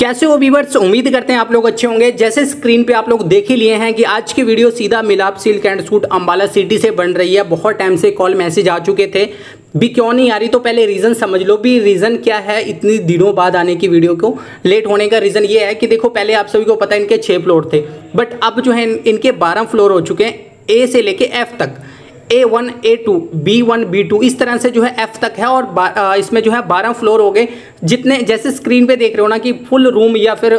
कैसे हो वीवर्स उम्मीद करते हैं आप लोग अच्छे होंगे। जैसे स्क्रीन पे आप लोग देख ही लिए हैं कि आज की वीडियो सीधा Milap silk and suit Ambala city से बन रही है। बहुत टाइम से कॉल मैसेज आ चुके थे। भी क्यों नहीं आ रही? तो पहले रीज़न समझ लो। भी रीज़न क्या है इतनी दिनों बाद आने की वीडियो को? लेट होने का रीज़न ये है कि देखो, पहले आप सभी को पता है इनके छः फ्लोर थे। बट अब जो है इनके बारह फ्लोर हो चुके हैं। ए से लेके एफ़ तक। A one A two B one B two इस तरह से जो है एफ़ तक है और इसमें जो है बारह फ्लोर हो गए। जितने जैसे स्क्रीन पे देख रहे हो ना कि फुल रूम या फिर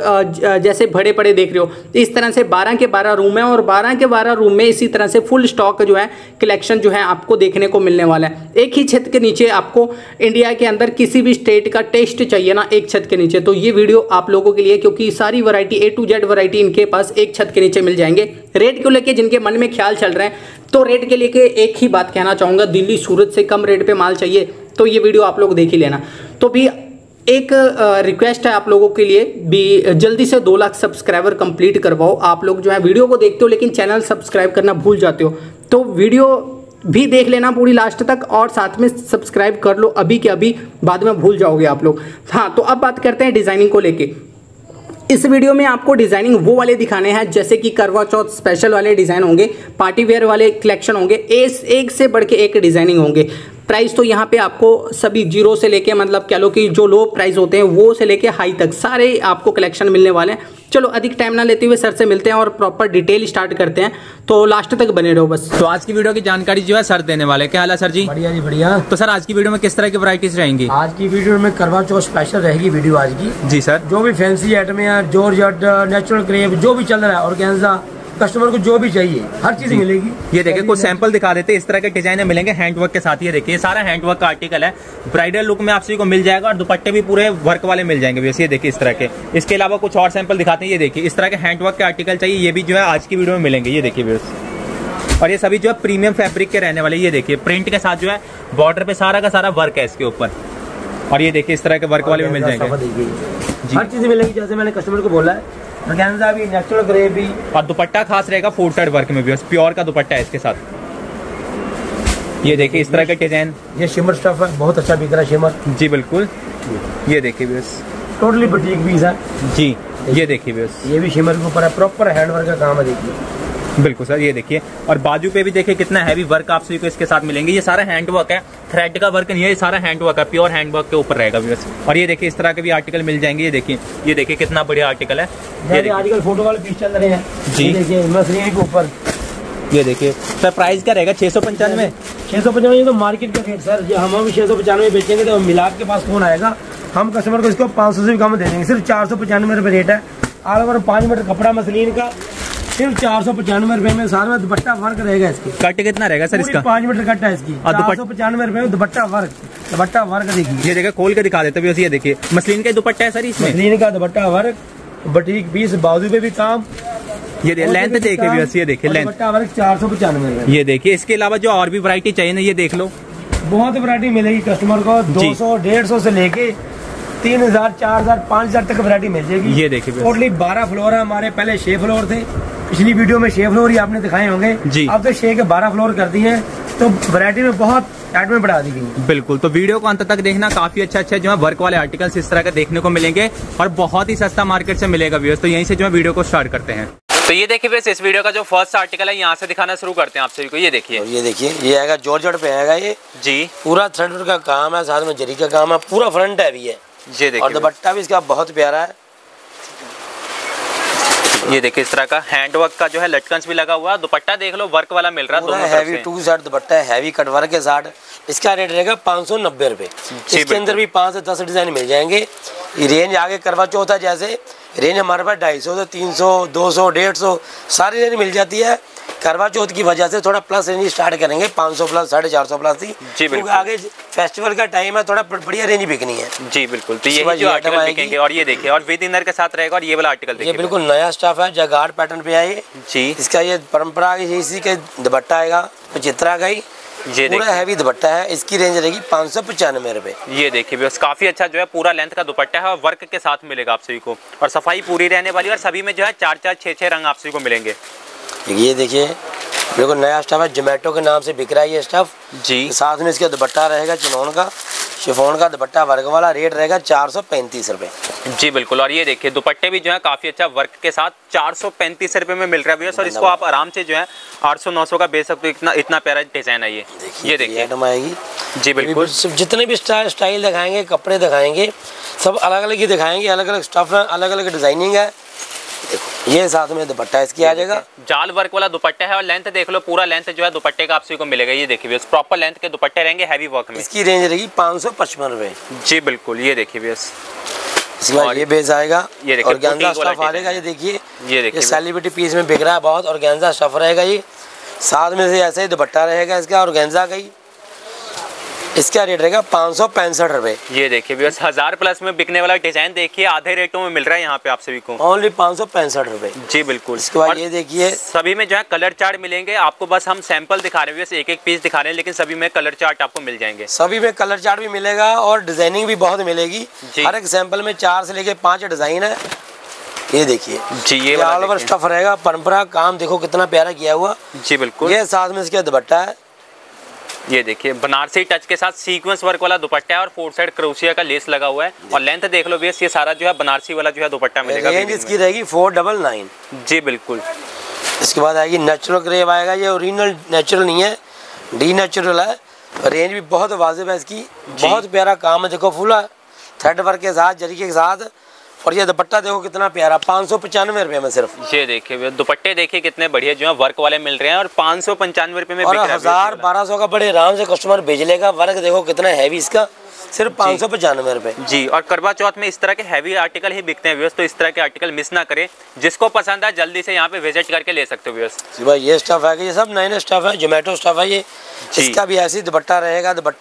जैसे बड़े बड़े देख रहे हो इस तरह से बारह के बारह रूम है और बारह के बारह रूम में इसी तरह से फुल स्टॉक जो है कलेक्शन जो है आपको देखने को मिलने वाला है। एक ही छत के नीचे आपको इंडिया के अंदर किसी भी स्टेट का टेस्ट चाहिए ना एक छत के नीचे। तो ये वीडियो आप लोगों के लिए, क्योंकि सारी variety A to Z variety इनके पास एक छत के नीचे मिल जाएँगे। रेट को लेके जिनके मन में ख्याल चल रहे हैं तो रेट के लेके एक ही बात कहना चाहूँगा, दिल्ली सूरत से कम रेट पे माल चाहिए तो ये वीडियो आप लोग देख ही लेना। तो भी एक रिक्वेस्ट है आप लोगों के लिए, भी जल्दी से दो लाख सब्सक्राइबर कंप्लीट करवाओ। आप लोग जो है वीडियो को देखते हो, लेकिन चैनल सब्सक्राइब करना भूल जाते हो। तो वीडियो भी देख लेना पूरी लास्ट तक, और साथ में सब्सक्राइब कर लो, अभी के अभी, बाद में भूल जाओगे आप लोग। हाँ तो अब बात करते हैं डिज़ाइनिंग को लेके। इस वीडियो में आपको डिज़ाइनिंग वो वाले दिखाने हैं, जैसे कि करवा चौथ स्पेशल वाले डिज़ाइन होंगे पार्टी वेयर वाले कलेक्शन होंगे, एस, एक से बढ़ के एक डिज़ाइनिंग होंगे। प्राइस तो यहाँ पे आपको सभी ज़ीरो से लेके मतलब कह लो कि जो लो प्राइस होते हैं, वो से लेके हाई तक सारे आपको कलेक्शन मिलने वाले हैं। चलो अधिक टाइम ना लेते हुए सर से मिलते हैं और प्रॉपर डिटेल स्टार्ट करते हैं। तो लास्ट तक बने रहो बस। तो आज की वीडियो की जानकारी जो है सर देने वाले। क्या हाल है सर जी? बढ़िया जी बढ़िया। तो सर आज की वीडियो में किस तरह की वराइटीज रहेंगी? आज की वीडियो में करवा चौथ स्पेशल रहेगी वीडियो आज की। जी सर जो भी फैंसी आइटम है जॉर्ज नेचुरल क्रेप जो भी चल रहा है और कस्टमर को जो भी चाहिए हर चीज़ मिलेगी। ये देखिए कुछ सैंपल दिखा देते इस तरह के डिज़ाइन मिलेंगे हैंडवर्क के साथ। ये देखिए सारा हैंडवर्क का आर्टिकल है। ब्राइडल लुक में आप सभी को मिल जाएगा और दुपट्टे भी पूरे वर्क वाले मिल जाएँगे। वैसे ये देखिए इस तरह के। इसके अलावा कुछ और सैंपल दिखाते हैं। ये देखिए इस तरह के हैंडवर्क के आर्टिकल चाहिए ये भी जो है आज की वीडियो में मिलेंगे। ये देखिए व्यवस्था और ये सभी जो है प्रीमियम फैब्रिक के रहने वाले ये देखिए प्रिंट के साथ जो है बॉर्डर पे सारा का सारा वर्क है इसके ऊपर। और ये देखिए इस तरह के वर्क वाले भी मिल जाएँगे। हर चीज़ मिलेगी जैसे मैंने कस्टमर को बोला है। ऑर्गेन्जा भी नेचुरल ग्रे भी। और दुपट्टा खास रहेगा साइड वर्क में भी प्योर का दुपट्टा है इसके साथ। ये देखिए इस तरह का डिज़ाइन ये शिमर स्टफ़ है बहुत अच्छा बिक रहा है शिमर जी बिल्कुल। ये देखिए बस। टोटली बुटीक पीस है। जी ये देखिए बस। ये भी शिमर के ऊपर है प्रॉपर हैंडवर्क का काम है देखिए। बिल्कुल सर ये देखिए। और बाजू पे भी देखिए कितना हैवी वर्क आप सभी को इसके साथ मिलेंगे। ये सारा हैंड वर्क है। थ्रेड का वर्क नहीं है ये सारा हैंड वर्क है। प्योर हैंड वर्क के ऊपर रहेगा व्यवस्था और ये देखिए इस तरह के भी आर्टिकल मिल जाएँगे। ये देखिए ये देखिए कितना बढ़िया आर्टिकल है। ये आर्टिकल फ़ोटो वाले पीस चल रहे हैं। जी। देखिए के ऊपर। ये देखिए सर प्राइस क्या रहेगा? छह सौ पंचानवे? छह सौ पंचानवे तो मार्केट का रेट सर जो हम भी छह सौ पचानवे बेचेंगे तो मिलाप के पास फ़ोन आएगा। हम कस्टमर को इसको पाँच सौ से भी कम दे देंगे। सिर्फ़ चार सौ पचानवे रुपये रेट है। ऑल ओवर पाँच मीटर कपड़ा मसलिन का। सिर्फ़ चार सौ पचानवे रुपए में सारा दुपट्टा वर्क रहेगा इसकी। कट कितना रहेगा सर इसका? पाँच मीटर कट है इसकी। चार सौ पचानवे रुपए में दुपट्टा वर्क दुपट्टा वर्क देखिए। ये देखिए खोल के दिखा देते ये देखिए। मसलिन का दुपट्टा है सर इसमें? मसलिन का दुपट्टा वर्क बटीक बीस बाजू पे भी काम। ये लेंथ देखिए भी ये देखिए लेंथ वर्क चार सौ पचानवे ये देखिए इसके अलावा जो और भी वरायटी चाहिए ना ये देख लो। बहुत वरायटी मिलेगी कस्टमर को दो सौ डेढ़ सौ से लेके तीन हज़ार चार हज़ार पाँच हज़ार तक वरायटी मिल जाएगी। ये देखिए टोटली बारह फ्लोर है हमारे पहले छह फ्लोर थे। पिछली वीडियो में छह फ्लोर ही आपने दिखाए होंगे। जी। अब तो छह के बारह फ्लोर कर दिए तो वैरायटी में बहुत एडमेंट बढ़ा दी गई। बिल्कुल तो वीडियो को अंत तक देखना काफ़ी अच्छा अच्छा जो है वर्क वाले आर्टिकल्स इस तरह के देखने को मिलेंगे और बहुत ही सस्ता मार्केट से मिलेगा व्यूअर्स तो यहीं से जो है वीडियो को स्टार्ट करते हैं। तो ये देखिए वैसे इस वीडियो का जो फ़र्स्ट आर्टिकल है यहाँ से दिखाना शुरू करते हैं आप सभी को। ये देखिए। ये देखिए ये आएगा ज़ोर ज़ोर पे आएगा ये। जी। पूरा थ्रेड का काम है साथ में जरी का काम है पूरा फ्रंट है भी है ये देखिए। और दुपट्टा भी इसका बहुत प्यारा है। ये देखिए इस तरह का हैंड वर्क का जो है लटकंस भी लगा हुआ दुपट्टा देख लो वर्क वाला मिल रहा है हैवी टू दुपट्टा है हैवी कट वर्क के साथ इसका रेट रहेगा पाँच सौ नब्बे रुपए। इसके अंदर भी पाँच से दस डिज़ाइन मिल जाएँगे। रेंज आगे करवा चौथा जैसे रेंज हमारे पास ढाई सौ से तीन सौ दो सौ डेढ़ सौ सारी रेंज मिल जाती है। करवा चौथ की वजह से थोड़ा प्लस रेंज स्टार्ट करेंगे 500 प्लस साढ़े चार सौ प्लस थी जी बिल्कुल। आगे फेस्टिवल का टाइम है थोड़ा बढ़िया रेंज बिकनी है। जी बिल्कुल। तो ये जो आर्टिकल बिकेंगे और ये देखिए और विद इनर के साथ रहेगा और ये वाला आर्टिकल ये बिल्कुल नया स्टाफ है जगाड़ पैटर्न पे आए जी। इसका ये परंपरा इसी के दुपट्टा आएगा चित्रा का ही। ये पूरा हैवी दुपट्टा है इसकी रेंज रहेगी पाँच सौ पचानवे रुपए। ये देखिए बस काफ़ी अच्छा जो है पूरा लेंथ का दुपट्टा है और वर्क के साथ मिलेगा आप सभी को। और सफ़ाई पूरी रहने वाली और सभी में जो है चार चार छह छह रंग आप सभी को मिलेंगे। ये देखिए बिल्कुल नया स्टफ़ है जोमेटो के नाम से बिक रहा है ये स्टफ़ जी। साथ में इसका दुपट्टा रहेगा चिनौन का शिफोन का दुपट्टा वर्क वाला रेट रहेगा चार सौ पैंतीस रुपए। जी बिल्कुल। और ये देखिए दुपट्टे भी जो है काफ़ी अच्छा वर्क के साथ चार सौ पैंतीस रुपए में मिल रहा है भैया सर इसको आप आराम से जो है आठ सौ नौ सौ का बेच सकते हो। इतना इतना प्यारा डिज़ाइन है ये। ये देखिए। आइटम आएगी। जी बिल्कुल। जितने भी स्टाइल स्टाइल दिखाएँगे कपड़े दिखाएँगे सब अलग अलग ही दिखाएँगे। अलग अलग स्टफ़ है अलग अलग डिज़ाइनिंग है। देखो ये साथ में दुपट्टा इसकी आ जाएगा। जाल वर्क वाला दुपट्टा है और लेंथ देख लो पूरा लेंथ जो है दुपट्टे का आपसे को मिलेगा। ये देखिए प्रॉपर लेंथ के दुपट्टे रहेंगे हैवी वर्क में। इसकी रेंज रहेगी पाँच सौ पचपन रुपए। जी बिल्कुल ये देखिए भैया इसके बाद ये बेस आएगा। ये देखिए, और गेंजा स्टफ़ आएगा ये देखिए। ये देखिए सेलिब्रिटी पीस में बिक रहा है बहुत और गेंजा स्टफ़ रहेगा ये। साथ में से ऐसे ही दुपट्टा रहेगा इसका और गेंजा का ही। इसका रेट रहेगा पाँच सौ पैंसठ रुपए। ये देखिए भैया हज़ार प्लस में बिकने वाला डिज़ाइन देखिए आधे रेटों में मिल रहा है यहाँ पे आप सभी को। ओनली पाँच सौ पैंसठ रुपए। जी बिल्कुल। इसके बाद ये देखिए सभी में जो है कलर चार्ट मिलेंगे। आपको बस हम सैंपल दिखा रहे हैं बस एक एक पीस दिखा रहे हैं लेकिन सभी में कलर चार्ट आपको मिल जाएँगे। सभी में कलर चार्ट भी मिलेगा और डिज़ाइनिंग भी बहुत मिलेगी। हर एक सैंपल में चार से लेके पाँच डिज़ाइन है। ये देखिए। जी ये ऑल ओवर स्टफ़ रहेगा। परंपरा काम देखो कितना प्यारा किया हुआ। जी बिल्कुल। ये साथ में इसके दुपट्टा है। ये देखिए बनारसी टच के साथ सीक्वेंस वर्क वाला दुपट्टा है और फोर साइड क्रोशिया का लेस लगा हुआ है। और लेंथ देख लो भैया ये सारा जो है बनारसी वाला जो है दुपट्टा मिलेगा रेंज इसकी रहेगी फोर डबल नाइन जी बिल्कुल। इसके बाद आएगी नेचुरल ग्रेव आएगा ये ओरिजिनल नेचुरल नहीं है डी नेचुरल है। रेंज भी बहुत वाजिब है इसकी। बहुत प्यारा काम है देखो फुल। थ्रेड वर्क के साथ जरीके के साथ और ये दुपट्टा देखो कितना प्यारा पाँच सौ पचानवे रुपये में सिर्फ़। ये देखिए भैया दुपट्टे देखिए कितने बढ़िया जो है वर्क वाले मिल रहे हैं और पाँच सौ पंचानवे रुपए में और हज़ार बारह सौ का बड़े आराम से कस्टमर भेज लेगा। वर्क देखो कितना हैवी इसका सिर्फ़ पाँच सौ पचानवे रुपये। जी और करवा चौथ में इस तरह के हैवी आर्टिकल ही बिकते हैं व्यवस्थ तो इस तरह के आर्टिकल मिस ना करें। जिसको पसंद है जल्दी से यहाँ पे विज़िट करके ले सकते हो व्यवस्थ भाई ये स्टफ़ है ये सब नए नए स्टफ़ है जोमेटो स्टफ़ है ये। इसका भी ऐसे दुपट्टा रहेगा दुपट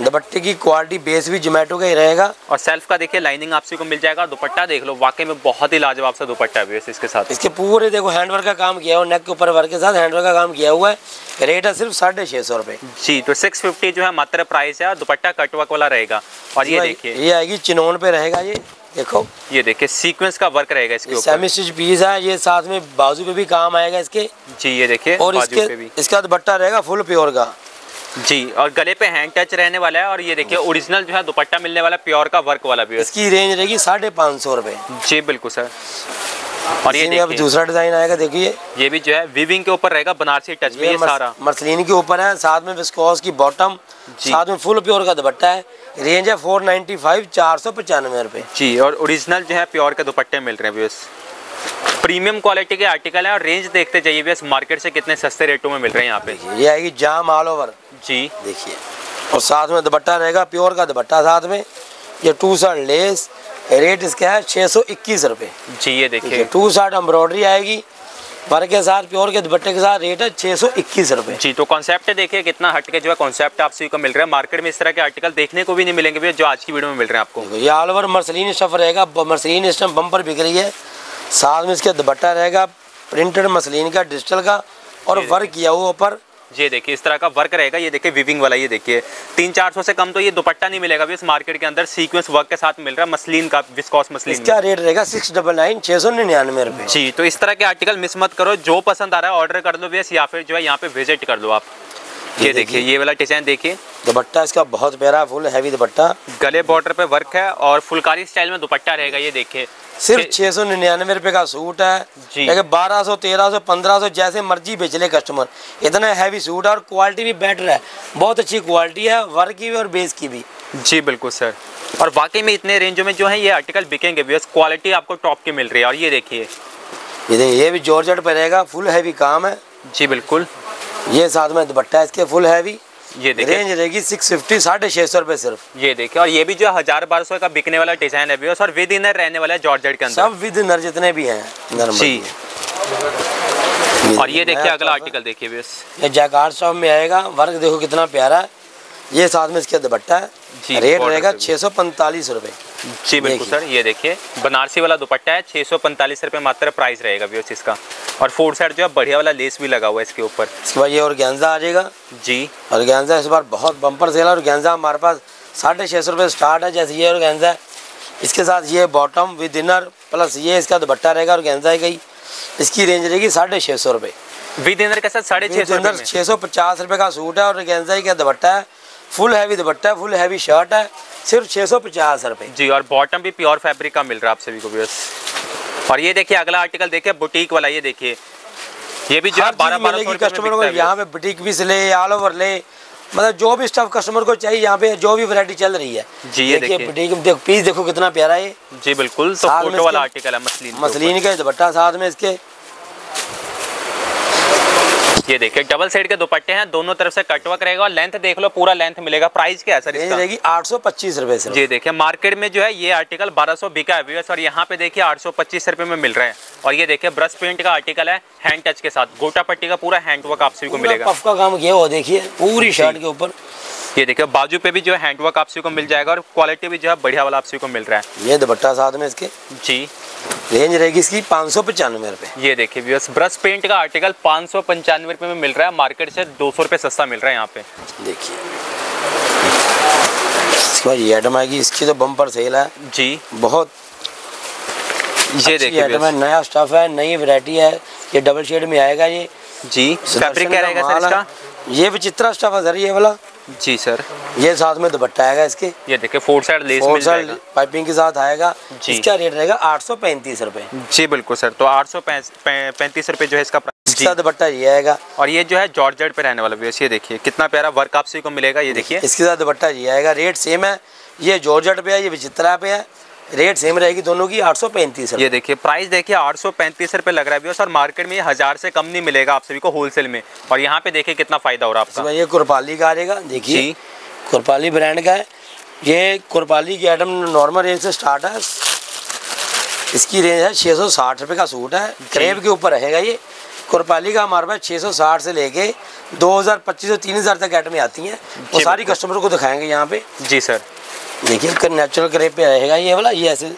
दुपट्टे की क्वालिटी बेस भी जोमेटो का ही रहेगा। और सेल्फ का देखिए लाइनिंग आपसे को मिल जाएगा। दुपट्टा देख लो वाकई में बहुत ही लाजवाब सा दुपट्टा है इसके साथ। इसके पूरे देखो हैंडवर्क का काम किया हुआ नेक के ऊपर वर्क के साथ हैंडवर्क का काम किया हुआ है। रेट है सिर्फ़ साढ़े छः सौ रुपये जी तो 650 जो है मात्र प्राइस है दुपट्टा कटवर्क वाला रहेगा। और ये देखिए। ये आएगी चिनोन पे रहेगा ये देखो। ये देखिए सीक्वेंस का वर्क रहेगा इसके ऊपर। सेमी स्टिच पीस है ये साथ में बाजू पे भी काम आएगा इसके। जी ये देखिए और इसके इसका दुपट्टा रहेगा फुल प्योर का। जी और गले पे हैंड टच रहने वाला है और ये देखिए ओरिजिनल जो है दुपट्टा मिलने वाला प्योर का वर्क वाला भी है। इसकी रेंज रहेगी साढ़े पाँच सौ रुपये जी बिल्कुल सर और ये अब दूसरा डिज़ाइन आएगा देखिए। ये भी जो है विविंग के ऊपर रहेगा बनारसी टच में ये सारा। मसलिन के ऊपर है साथ में विस्कोस की बॉटम साथ में फुल प्योर का दुपट्टा है। रेंज है फोर नाइन्टी फाइव चार सौ पचानवे रुपये जी और ओरिजिनल जो है प्योर के दुपट्टे मिल रहे हैं बस प्रीमियम क्वालिटी के आर्टिकल है और रेंज देखते जाइए मार्केट से कितने सस्ते रेटों में मिल रहे हैं यहाँ पे। ये आएगी जाम ऑल ओवर जी। देखिए और साथ में दुपट्टा रहेगा प्योर का दुपट्टा साथ में। ये टू शर्ट लेस रेट इसका है छः सौ इक्कीस रुपये जी ये देखिए। टू शर्ट एम्ब्रॉयडरी आएगी वर्क के साथ प्योर के दुपट्टे के साथ रेट है छः सौ इक्कीस रुपये जी तो कॉन्सेप्ट देखिए कितना हट के जो है कॉन्सेप्ट आप सभी को मिल रहा है। मार्केट में इस तरह के आर्टिकल देखने को भी नहीं मिलेंगे भैया जो आज की वीडियो में मिल रहे हैं आपको। ये ऑल ओवर मर्सलिन स्टफ़ रहेगा मर्सलिन स्टफ़ बम्पर बिक रही है। साथ में इसका दुपट्टा रहेगा प्रिंटेड मसलिन का डिजिटल का और वर्क किया हुआ ऊपर। ये देखिए इस तरह का वर्क रहेगा। ये देखिए विविंग वाला ये देखिए। तीन चार सौ से कम तो ये दुपट्टा नहीं मिलेगा इस मार्केट के अंदर। सीक्वेंस वर्क के साथ मिल रहा है मसलिन का विस्कॉस मसलिन क्या इसका रेट रहेगा सिक्स डबल नाइन छः सौ निन्यानवे रुपये जी तो इस तरह के आर्टिकल मिस मत करो। जो पसंद आ रहा है ऑर्डर कर लो बेस या फिर जो है यहाँ पे विज़िट कर लो आप। ये देखिए। ये वाला डिज़ाइन देखिए। दुपट्टा इसका बहुत प्यारा फुल हैवी दुपट्टा। गले बॉर्डर पे वर्क है और फुलकारी स्टाइल में दुपट्टा रहेगा ये देखिए। सिर्फ़ छे- छः सौ निन्यानवे रुपये का सूट है। जी। लेकिन बारह सौ तेरह सौ पंद्रह सौ जैसे मर्ज़ी बेच ले कस्टमर इतना हैवी सूट है और क्वालिटी भी बेटर है। बहुत अच्छी क्वालिटी है वर्क की भी और बेस की भी। जी बिल्कुल सर और वाकई में इतने रेंजों में जो है ये आर्टिकल बिकेंगे भैया क्वालिटी आपको टॉप की मिल रही है। और ये देखिए। ये देखिए ये भी जॉर्जेट पे रहेगा फुल हैवी काम है। जी बिल्कुल। ये साथ में दुपट्टा है इसके फुल हैवी ये देखिए। रेंज रहेगी सिक्स फिफ्टी साढ़े छः सौ रुपये सिर्फ़। ये देखिए और ये भी जो हज़ार बारह सौ का बिकने वाला डिज़ाइन है और विद इनर रहने वाला है जॉर्जेट के अंदर। सब विद इनर जितने भी हैं जी। और ये देखिए अगला आर्टिकल देखिए है। ये जैकार्ड शॉप में आएगा। वर्क देखो कितना प्यारा है। ये साथ में इसका दुपट्टा जी, रेट रहेगा पे भी। छः सौ पैंतालीस रुपये जी बिल्कुल सर ये देखिए बनारसी वाला दुपट्टा है छः सौ पैंतालीस रुपये मात्र प्राइस रहेगा भैया इसका। और फोर साइड जो है बढ़िया वाला लेस भी लगा हुआ है इसके ऊपर। इसके बाद ये और गेंजा आ जाएगा। जी। और गेंजा इस बार बहुत बम्पर सेल है और गेंजा हमारे पास साढ़े छः सौ रुपये स्टार्ट है जैसे ये और गेंजा है। इसके साथ ये बॉटम विद इनर प्लस ये इसका दुपट्टा रहेगा और गेंजा है गई इसकी रेंज रहेगी साढ़े छः सौ रुपये विद इनर के साथ साढ़े छः सौ छः सौ पचास रुपये का सूट है और गेंजा ही का दुपट्टा है। फुल हैवी दुपट्टा है फुल हैवी शर्ट है सिर्फ़ छह सौ पचास रुपए। जी और बॉटम भी प्योर फैब्रिक का मिल रहा है आप सभी को बस और ये देखिए अगला आर्टिकल देखिए बुटीक वाला ये देखिए। ये भी जो है बारह बारह कस्टमर को यहाँ पे बुटीक भी ले ऑल ओवर ले। मतलब जो भी स्टफ़ कस्टमर को चाहिए यहाँ पे जो भी वैरायटी चल रही है। जी ये देखिए बुटीक देखो पीस देखो कितना प्यारा है। जी बिल्कुल। तो फ़ोटो वाला आर्टिकल है मसलिन मसलिन का दुपट्टा साथ में इसके। ये देखिए डबल साइड के दुपट्टे हैं दोनों तरफ़ से कटवर्क रहेगा और लेंथ देख लो पूरा लेंथ मिलेगा। प्राइस क्या है सर इसका? रहेगी आठ सौ पच्चीस रुपए जी देखिए मार्केट में जो है ये आर्टिकल बारह सौ बिका है और यहाँ पे देखिए आठ सौ पच्चीस रुपए में मिल रहे हैं। और ये देखिए ब्रश पेंट का आर्टिकल है हैंड टच के साथ। गोटा पट्टी का पूरा हैंडवर्क आप सभी को मिलेगा। आपका का काम किया हो देखिए पूरी शर्ट के ऊपर। ये देखिए बाजू पे भी जो है हैंडवर्क आप सभी को मिल जाएगा और क्वालिटी भी जो है बढ़िया वाला आप सभी को मिल रहा है। ये दुपट्टा साथ में इसके? जी। रेंज रहेगी इसकी पाँच सौ पचानवे रुपए। ये देखिए व्यूअर्स ब्रश पेंट का आर्टिकल पाँच सौ पंचानवे रुपए में मिल रहा है मार्केट से दो सौ रुपये सस्ता मिल रहा है यहाँ पे। देखिए। इसके बाद ये आइटम आएगी इसकी तो बम्पर सेल है। जी। बहुत ये देखिए आइटम है नया स्टफ़ है नई वैरायटी है ये डबल शेड में आएगा ये। जी फैब्रिक क्या रहेगा सर इसका? ये विचित्रा स्टफ़ है सर ये वाला। जी सर। ये साथ में दुपट्टा आएगा इसके। ये देखिए फोर साइड लेस मिल जाएगा। पाइपिंग के साथ आएगा। जी। इसका रेट रहेगा आठ सौ पैंतीस रूपए। जी बिल्कुल सर। तो आठ सौ पैंतीस रुपए जो है इसका इसका दुपट्टा ये आएगा। और ये जो है जॉर्ज पे रहने वाला व्यवस्था ये देखिए कितना प्यारा वर्क आपसे को मिलेगा ये देखिए। इसके साथ दुपट्टा ये आएगा। रेट सेम है। ये जॉर्ज पे है ये विचित्रा पे है। रेट सेम रहेगी दोनों की आठ सौ पैंतीस ये देखिए प्राइस देखिए आठ सौ पैंतीस रुपये लग रहा है सर मार्केट में हज़ार से कम नहीं मिलेगा आप सभी को होलसेल में। और यहाँ पे देखिए कितना फ़ायदा हो रहा है आपका। ये कुरपाली का आएगा देखिए। कुरपाली ब्रांड का है। ये कुरपाली की आइटम नॉर्मल रेंज से स्टार्ट है। इसकी रेंज है छः सौ साठ रुपये का सूट है। क्रेप के ऊपर रहेगा ये। कुरपाली का हमारे पास छः सौ साठ से लेके दो हज़ार पच्चीस सौ तीन हज़ार तक आइटमें आती हैं। वो सारी कस्टमर को दिखाएँगे यहाँ पे। जी सर देखिए नेचुरल क्रेप पे रहेगा ये वाला ये ऐसे।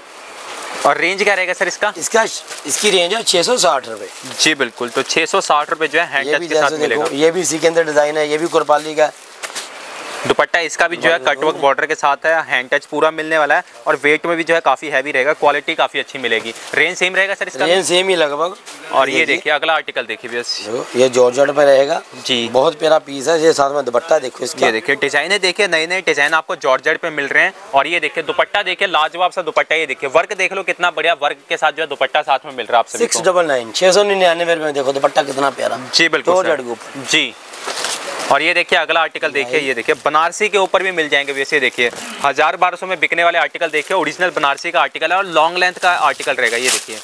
और रेंज क्या रहेगा सर इसका? इसका इसकी रेंज है छः सौ साठ रुपये जी बिल्कुल। तो छः सौ साठ रुपये जो है हैंड टच के साथ मिलेगा। ये भी इसी के अंदर डिज़ाइन है ये भी कुरपाली का। दुपट्टा इसका भी जो है कटवर्क बॉर्डर के साथ है हैंड टच पूरा मिलने वाला है और वेट में भी जो है काफ़ी हैवी रहेगा क्वालिटी काफ़ी अच्छी मिलेगी। रेंज सेम रहेगा सर इसका? रेंज सेम ही लगभग। और ये देखिए। अगला आर्टिकल देखिए बस। ये जॉर्जट पे रहेगा। जी। बहुत प्यारा पीस है ये साथ में दुपट्टा देखो इसका। ये देखिए डिज़ाइन देखिए नए नए डिज़ाइन आपको जॉर्जट पे मिल रहे हैं। और ये देखिए दुपट्टा देखिए लाजवाब सा दुपट्टा ये देखिए। वर्क देख लो कितना बढ़िया वर्क के साथ जो है दुपट्टा साथ में मिल रहा है आपसे सिक्स डबल नाइन छह सौ निन्यानवे में देखो दुपट्टा कितना प्यारा। जी बिल्कुल जी। और ये देखिए अगला आर्टिकल देखिए ये देखिए बनारसी के ऊपर भी मिल जाएँगे वैसे देखिए। हज़ार बारह सौ में बिकने वाले आर्टिकल देखिए ओरिजिनल बनारसी का आर्टिकल है और लॉन्ग लेंथ का आर्टिकल रहेगा ये देखिए।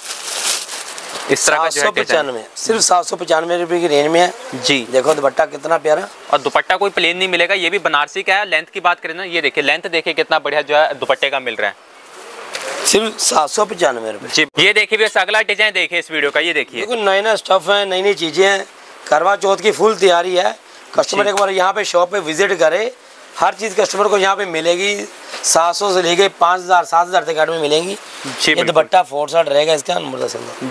इस तरह का पचानवे सिर्फ़ सात सौ पचानवे रुपए की रेंज में है। जी। देखो दुपट्टा कितना प्यारा। और दुपट्टा कोई प्लेन नहीं मिलेगा ये भी बनारसी का है। लेंथ की बात करें ना ये देखिए लेंथ देखिए कितना बढ़िया जो है दुपट्टे का मिल रहा है। सिर्फ़ सात सौ पचानवे रुपए। जी ये देखिए भैया अगला डिज़ाइन देखिए इस वीडियो का ये देखिए। देखो नए नए स्टफ़ है नई नई चीज़ें हैं। करवा चौथ की फुल तैयारी है। कस्टमर एक बार यहाँ पे शॉप पे विज़िट करे हर चीज़ कस्टमर को यहाँ पे मिलेगी। सात सौ से लेके पाँच हज़ार सात हज़ार तक में मिलेंगी। ये दुपट्टा फोर साइड रहेगा इसका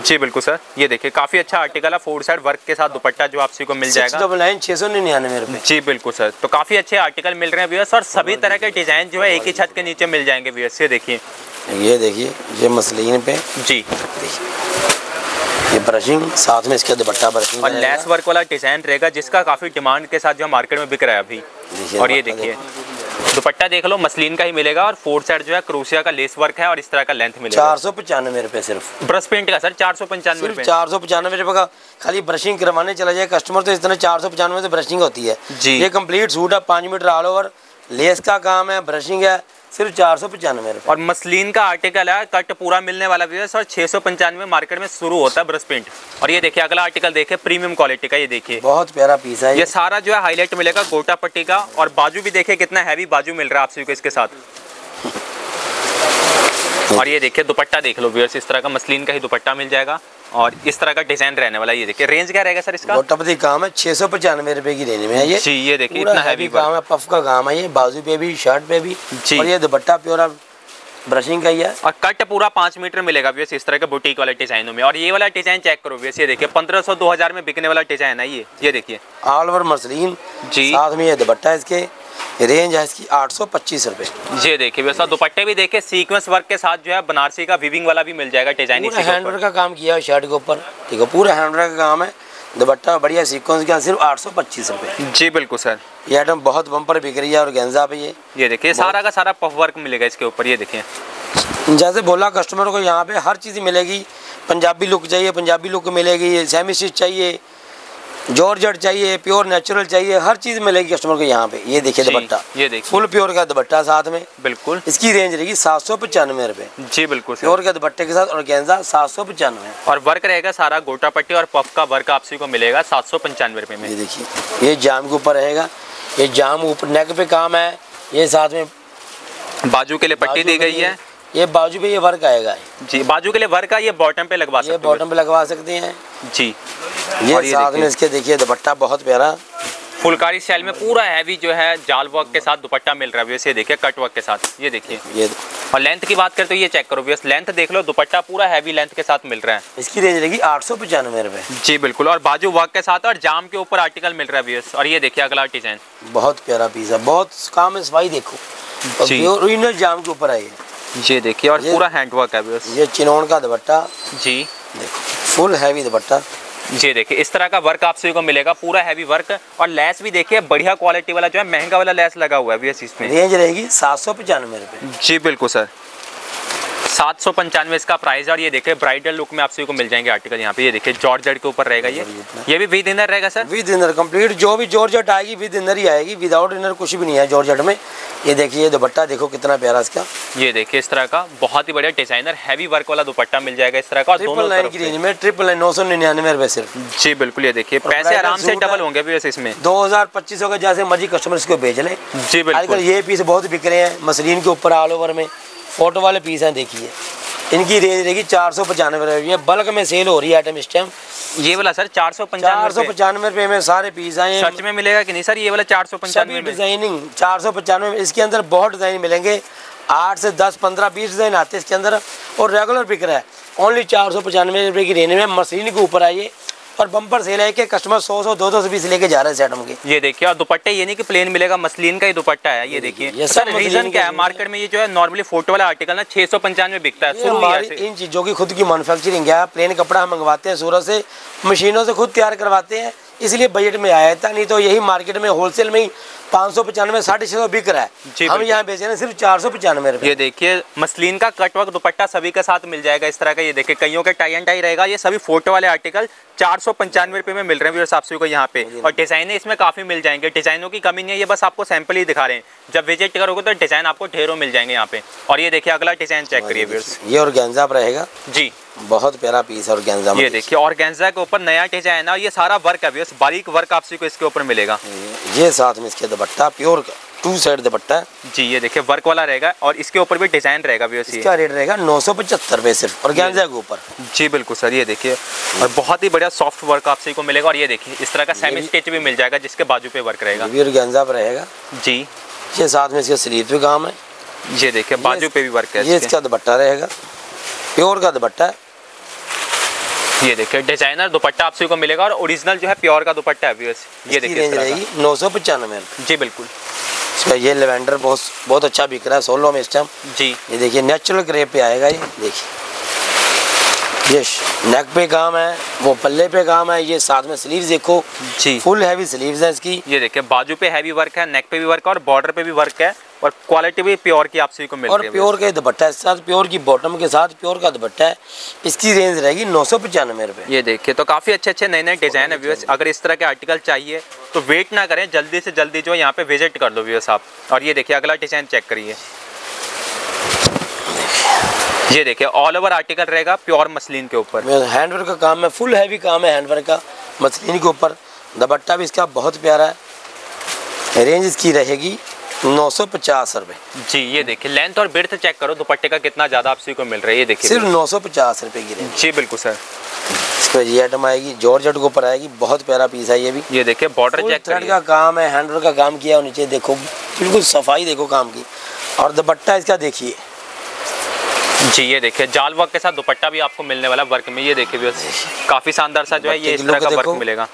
जी बिल्कुल सर। ये देखिए काफ़ी अच्छा आर्टिकल है फोर साइड वर्क के साथ दुपट्टा जो आपसी को मिल जाएगा। डबल नाइन छह सौ निन्यानवे रुपए। जी बिल्कुल सर। तो काफ़ी अच्छे आर्टिकल मिल रहे हैं व्यवर्स और सभी तरह के डिज़ाइन जो है एक ही छत के नीचे मिल जाएँगे व्यवर्स ये देखिए। ये देखिए ये मसलिन पे। जी। ये ब्रशिंग साथ में इसके दुपट्टा ब्रशिंग और लेस वर्क वाला डिज़ाइन रहेगा जिसका काफ़ी डिमांड के साथ जो मार्केट में बिक रहा है अभी। और ये देखिए। दुपट्टा देख लो मसलिन का ही मिलेगा और फोर साइड जो है क्रोशिया का लेस वर्क है और इस तरह का लेंथ मिलेगा। चार सौ पचानवे रुपए सिर्फ़। ब्रश पेंट का सर चार सौ पंचानवे चार सौ पचानवे रुपए का। खाली ब्रशिंग करवाने चला जाए कस्टमर तो इस तरह चार सौ पचानवे से ब्रशिंग होती है। जी। ये कंप्लीट सूट है पाँच मीटर ऑल ओवर लेस का काम है ब्रशिंग है। सिर्फ़ चार सौ पचानवे और मसलिन का आर्टिकल है कट पूरा मिलने वाला भी है और छह सौ पंचानवे मार्केट में शुरू होता है ब्रश पेंट और ये देखिए अगला आर्टिकल देखिए प्रीमियम क्वालिटी का ये देखिए। बहुत प्यारा पीस है ये। सारा जो है हाईलाइट मिलेगा गोटा पट्टी का और बाजू भी देखिए कितना हैवी बाजू मिल रहा है आप सभी को इसके साथ। और ये देखिए दुपट्टा देख लो व्यूअर्स इस तरह का मसलिन का ही दुपट्टा मिल जाएगा। और इस तरह का डिज़ाइन रहने वाला ये देखिए रेंज क्या रहेगा सर इसका? गोटापति काम है छह सौ पचानवे रुपए की रेंज में है ये। जी ये देखिए इतना हैवी काम है पफ का काम है ये बाजू पे भी शर्ट पे भी। जी। और ये दुपट्टा प्योर ब्रशिंग का ही है। और कट पूरा पाँच मीटर मिलेगा व्यस इस तरह के बुटीक वाले डिजाइनों में। और ये वाला डिज़ाइन चेक करो व्यस ये देखिए पंद्रह सौ दो हज़ार में बिकने वाला डिज़ाइन है ये। ये देखिए। ऑल ओवर मसलिन जी। साथ में ये दुपट्टा इसके। रेंज है इसकी आठ सौ पच्चीस रुपए। ये देखिए वैसा दुपट्टे भी देखिए सीक्वेंस वर्क के साथ जो है बनारसी का विविंग वाला भी मिल जाएगा डिज़ाइन हैंडवर्क का काम किया है शर्ट के ऊपर। ठीक है पूरा हैंडवर्क का काम है। दुपट्टा बढ़िया सीक्वेंस का सिर्फ़ आठ सौ पच्चीस रुपये जी बिल्कुल सर। ये आइटम बहुत बम्पर बिक रही है और गेंजा पे ये। ये देखिए सारा का सारा पफ वर्क मिलेगा इसके ऊपर ये देखिए। जैसे बोला कस्टमर को यहाँ पे हर चीज़ मिलेगी। पंजाबी लुक चाहिए पंजाबी लुक मिलेगी सेमी स्टिच चाहिए जॉर्जट चाहिए प्योर नेचुरल चाहिए हर चीज़ मिलेगी कस्टमर को यहाँ पे। ये देखिए दुपट्टा। ये देखिए। फुल प्योर का दुपट्टा साथ में। बिल्कुल। इसकी रेंज रहेगी सात सौ पचानवे रुपये जी बिल्कुल प्योर के दुपट्टे के साथ और गेंजा सात सौ पचानवे। और वर्क रहेगा सारा गोटा पट्टी और पफ का वर्क आपसी को मिलेगा सात सौ पंचानवे रुपये में। ये देखिए ये जाम के ऊपर रहेगा। ये जाम ऊपर नेक पे काम है। ये साथ में बाजू के लिए पट्टी दी गई है। ये बाजू पे ये वर्क आएगा। जी बाजू के लिए वर्क का ये बॉटम पे लगवा सकते हो। बॉटम पे लगवा सकते हैं। जी। ये ये साथ में इसके देखिए दुपट्टा बहुत प्यारा। फुलकारी स्टाइल में पूरा हैवी जो है जाल वर्क के साथ दुपट्टा मिल रहा है। वैसे देखिए कट वर्क के साथ। ये देखिए। ये और लेंथ की बात करें तो ये चेक करो। व्यस लेंथ देख लो दुपट्टा पूरा हैवी लेंथ के साथ मिल रहा है। इसकी रेंज रहेगी आठ सौ पचानवे रुपये जी बिल्कुल। और बाजू वर्क के साथ और जाम के ऊपर आर्टिकल मिल रहा है व्यस और ये देखिए अगला डिज़ाइन बहुत प्यारा पीस है। बहुत काम है सफ़ाई देखो। जी। ओरिजिनल जाम के ऊपर आई है। ये देखिए और पूरा हैंड वर्क है ये चिनौन का दुपट्टा। जी। देखो। फुल हैवी दुपट्टा जी देखिए इस तरह का वर्क आप सभी को मिलेगा पूरा हैवी वर्क और लेस भी देखिए बढ़िया क्वालिटी वाला जो है महँगा वाला लेस लगा हुआ है भी इसमें रेंज रहेगी सात सौ पचानवे रुपये जी बिल्कुल सर सात सौ पंचानवे इसका प्राइस है और ये देखिए ब्राइडल लुक में आप सभी को मिल जाएँगे आर्टिकल यहाँ पे। ये देखिए जॉर्ज के ऊपर रहेगा ये। ये भी विद इनर रहेगा सर विद इनर कंप्लीट जो भी जॉर्जट आएगी विद इनर ही आएगी। विदाउट इनर कुछ भी नहीं है जॉर्जट में। ये देखिए ये दुपट्टा देखो कितना प्यारा इसका। ये देखिए इस तरह का बहुत ही बढ़िया डिज़ाइनर हैवी वर्क वाला दुपट्टा मिल जाएगा इस तरह का ट्रिपल नाइन की रेंज में ट्रिपल नाइन नौ सौ निन्यानवे रुपये सिर्फ़। जी बिल्कुल ये देखिए। पैसे आराम से डबल होंगे वैसे इसमें। दो हज़ार पच्चीस का जैसे मर्ज़ी कस्टमर इसको भेज लें। जी बिल्कुल। ये पीस बहुत बिक रहे हैं मसलिन के ऊपर ऑल ओवर में। फ़ोटो वाले पीस हैं देखिए। इनकी रेंज रहेगी चार सौ पचानवे रुपये बल्क में सेल हो रही है आइटम इस टाइम ये वाला सर चार सौ चार सौ पचानवे रुपये में सारे पीस आए सच में मिलेगा कि नहीं सर ये वाला चार सौ पंचानवे डिज़ाइनिंग चार सौ पचानवे में। इसके अंदर बहुत डिज़ाइन मिलेंगे। आठ से दस पंद्रह बीस डिज़ाइन आते हैं इसके अंदर। और रेगुलर बिक रहा है। ओनली चार सौ पचानवे रुपये की रेंज में। मशीन के ऊपर आइए। और बम्पर से है कि कस्टमर सौ सौ दो सौ बीस लेके जा रहे हैं सैडम के ये देखिए और दुपट्टे ये नहीं कि प्लेन मिलेगा मसलिन का ही दुपट्टा है ये देखिए। ये सर रीजन क्या है? मार्केट में ये जो है नॉर्मली फ़ोटो वाला आर्टिकल ना छह सौ पंचानवे बिकता है इन चीज़ों की खुद की मैनुफेक्चरिंग है। प्लेन कपड़ा हम मंगवाते हैं सूरत से मशीनों से खुद तैयार करवाते हैं। इसलिए बजट में आया था नहीं तो यही मार्केट में होलसेल में ही पाँच सौ पचानवे साढ़े छः सौ बिक रहा है। हम यहाँ बेच रहे हैं सिर्फ़ चार सौ पचानवे रुपये ये देखिए मसलिन का कट वर्क दुपट्टा सभी के साथ मिल जाएगा इस तरह का। ये देखिए कईयों के टाई एंड टाई रहेगा। ये सभी फ़ोटो वाले आर्टिकल चार सौ पंचानवे रुपये में मिल रहे हैं सभी को यहाँ पे। और डिज़ाइने इसमें काफ़ी मिल जाएँगे। डिजाइनों की कमी नहीं है ये बस आपको सैंपल ही दिखा रहे हैं। जब विज़िट करोगे तो डिज़ाइन आपको ढेरों मिल जाएँगे यहाँ पे। और ये देखिए अगला डिज़ाइन चेक करिए ये और गेंजा रहेगा। जी। बहुत प्यारा पीस है और गेंजा ये देखिए और गेंजा के ऊपर नया डिज़ाइन है ये सारा वर्क है बारीक वर्क आप सभी को इसके ऊपर मिलेगा। ये साथ में इसके दुपट्टा प्योर का टू साइड दुपट्टा जी ये देखिए वर्क वाला रहेगा और इसके ऊपर भी डिज़ाइन रहेगा ये इसका रेट रहेगा नौ सौ पचहत्तर रुपये सिर्फ़ और गेंजा के ऊपर। जी बिल्कुल सर ये देखिए और बहुत ही बढ़िया सॉफ्ट वर्क आप सभी को मिलेगा और ये देखिए इस तरह का सेमी स्टिच भी मिल जाएगा जिसके बाजू पे वर्क रहेगा। और गेंजा पर रहेगा। जी। ये साथ में इसके स्लीव पे काम है। ये देखिए बाजू पे भी वर्क है ये इसका। दुपट्टा रहेगा। प्योर का दुपट्टा है। ये देखिए डिज़ाइनर दुपट्टा आप सभी को मिलेगा और ओरिजिनल जो है प्योर का दुपट्टा है व्यूअर्स ये देखिए रहेगी नौ सौ पचानवे जी बिल्कुल। इसका ये लेवेंडर बहुत बहुत अच्छा बिक रहा है सोलो में इस टाइम जी। ये देखिए नेचुरल ग्रे पे आएगा ये देखिए। ये नेक पे काम है वो पल्ले पे काम है ये साथ में स्लीव्स देखो। जी। फुल हैवी स्लीव्स है इसकी। ये देखिए बाजू पे हैवी वर्क है नेक पे भी वर्क है और बॉर्डर पे भी वर्क है और क्वालिटी भी प्योर की आप सभी को मिल और प्योर का दुपट्टा है इसके साथ प्योर की बॉटम के साथ प्योर का दुपट्टा है। इसकी रेंज रहेगी नौ सौ पचानवे रुपये ये देखिए तो काफ़ी अच्छे अच्छे नए नए डिज़ाइन है व्यूअर्स अगर इस तरह के आर्टिकल चाहिए तो वेट ना करें जल्दी से जल्दी जो है यहाँ पे विज़िट कर दो व्यूअर्स आप। और ये देखिए अगला डिज़ाइन चेक करिए। ये देखिए ऑल ओवर आर्टिकल रहेगा प्योर मसलिन के ऊपर। हैंडवर्क का काम है फुल हैवी काम है हैंडवर्क का मसलिन के ऊपर। दुपट्टा भी इसका बहुत प्यारा है। रेंज इसकी रहेगी नौ सौ पचास रुपये जी ये देखिए लेंथ और बिर्थ चेक करो दुपट्टे का कितना ज़्यादा आप सभी को मिल रहा है ये देखिए। सिर्फ़ नौ सौ पचास रुपये की रेंज जी बिल्कुल सर इसको ये आइटम आएगी जॉर्जट के ऊपर आएगी बहुत प्यारा पीस है ये भी। ये देखिए बॉर्डर चेक थ्रेड का काम है हैंडवर्क का काम किया और नीचे देखो बिल्कुल सफ़ाई देखो काम की। और दुपट्टा इसका देखिए। जी ये देखिए जाल वर्क के साथ दुपट्टा भी आपको मिलने वाला वर्क में ये देखिए काफ़ी शानदार सा जो है ये इस तरह का वर्क मिलेगा।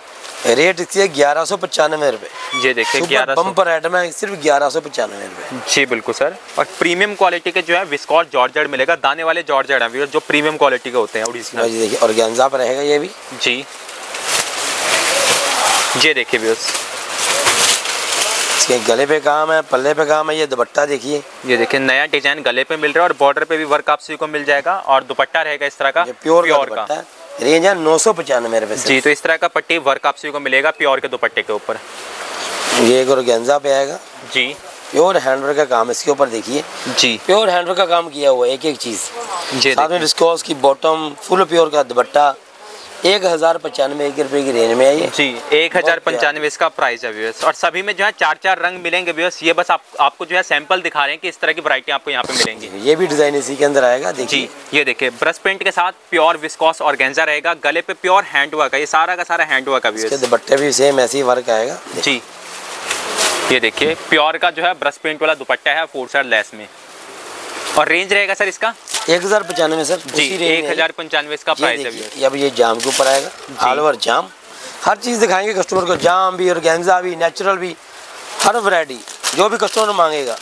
रेट इसकी ग्यारह सौ पचानवे रुपये ये देखिए ग्यारह बम्पर आइटम है सिर्फ़ ग्यारह सौ पचानवे रुपये जी बिल्कुल सर। और प्रीमियम क्वालिटी के जो है विस्कॉट जॉर्जेट मिलेगा दाने वाले जॉर्जेट हैं जो प्रीमियम क्वालिटी के होते हैं ओरिजिनल देखिए और गेंजा पर रहेगा ये भी। जी। ये देखिए व्यूअर्स इसके गले पे काम है पल्ले पे काम है ये दुपट्टा देखिए। ये देखिए नया डिज़ाइन गले पे मिल रहा है और बॉर्डर पे भी वर्क आप सभी को मिल जाएगा और दुपट्टा रहेगा इस तरह का ये प्योर प्योर का का। रेंज है। नौ सौ पचानवे रुपये से। जी तो इस तरह का पट्टी वर्क आप सभी को मिलेगा प्योर के दुपट्टे के ऊपर। ये और पे आएगा। जी। प्योर हैंडवर्क का काम है इसके ऊपर देखिए। जी। प्योर हैंडवर्क का काम किया हुआ है एक एक चीज़ साथ में डिस्कोस की बॉटम फुल प्योर का दुपट्टा। एक हज़ार पचानवे एक रुपए की रेंज में ये। जी एक हज़ार पंचानवे इसका प्राइस है व्यूअर्स और सभी में जो है चार चार रंग मिलेंगे व्यूअर्स ये बस आप आपको जो है सैंपल दिखा रहे हैं कि इस तरह की वैरायटी आपको यहाँ पे मिलेंगी। ये भी डिज़ाइन इसी के अंदर आएगा जी ये देखिए ब्रश पेंट के साथ प्योर विस्कॉस और गेंजा रहेगा। गले पे प्योर हैंड वर्क है। ये सारा का सारा हैंड वर्क है दुपट्टे भी सेम ऐसे ही वर्क आएगा। जी। ये देखिए प्योर का जो है ब्रश पेंट वाला दुपट्टा है फोर साइड लेस में। और रेंज रहेगा सर इसका? एक हज़ार पचानवे सर जी एक हज़ार पंचानवे इसका प्राइस है ये अब ये जाम के ऊपर आएगा ऑल ओवर जाम। हर चीज़ दिखाएँगे कस्टमर को जाम भी और गेंजा भी नेचुरल भी हर वैरायटी जो भी कस्टमर मांगेगा।